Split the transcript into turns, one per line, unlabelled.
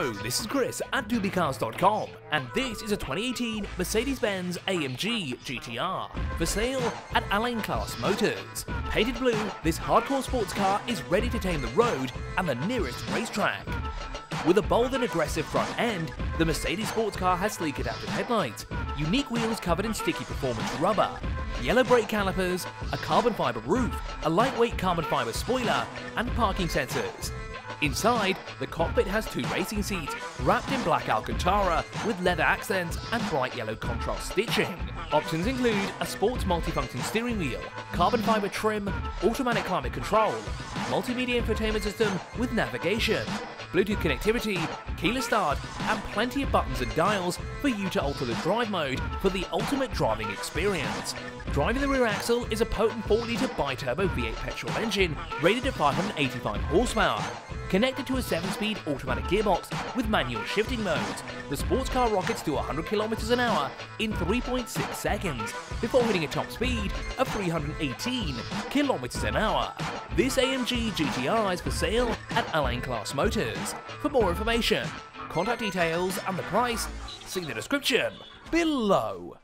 Hello, this is Chris at dubicars.com, and this is a 2018 Mercedes-Benz AMG GTR for sale at Al Ain Class Motors. Painted blue, this hardcore sports car is ready to tame the road and the nearest racetrack. With a bold and aggressive front end, the Mercedes sports car has sleek adaptive headlights, unique wheels covered in sticky performance rubber, yellow brake calipers, a carbon fibre roof, a lightweight carbon fibre spoiler, and parking sensors. Inside, the cockpit has two racing seats wrapped in black Alcantara with leather accents and bright yellow contrast stitching. Options include a sports multifunction steering wheel, carbon fibre trim, automatic climate control, multimedia infotainment system with navigation, Bluetooth connectivity, keyless start, and plenty of buttons and dials for you to alter the drive mode for the ultimate driving experience. Driving the rear axle is a potent 4-litre bi-turbo V8 petrol engine rated at 585 horsepower. Connected to a 7-speed automatic gearbox with manual shifting modes, the sports car rockets to 100 km an hour in 3.6 seconds before hitting a top speed of 318 km an hour. This AMG GTR is for sale at Al Ain Class Motors. For more information, contact details and the price, see the description below.